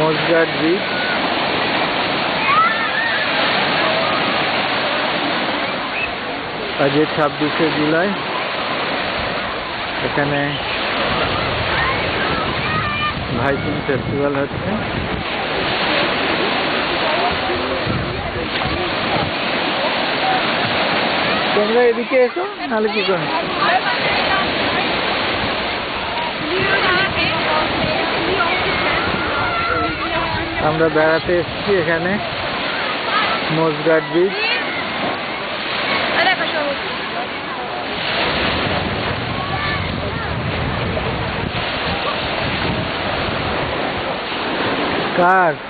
মোজগার্ড bridge আজকে ছাব্বিশে জুলাই। এখানে ভাইকিং ফেস্টিভ্যাল হচ্ছে। তোমরা এদিকে এসো নাহলে কি করো আমরা বেড়াতে এসেছি এখানে। মোজগার্ড ব্রিজ কার?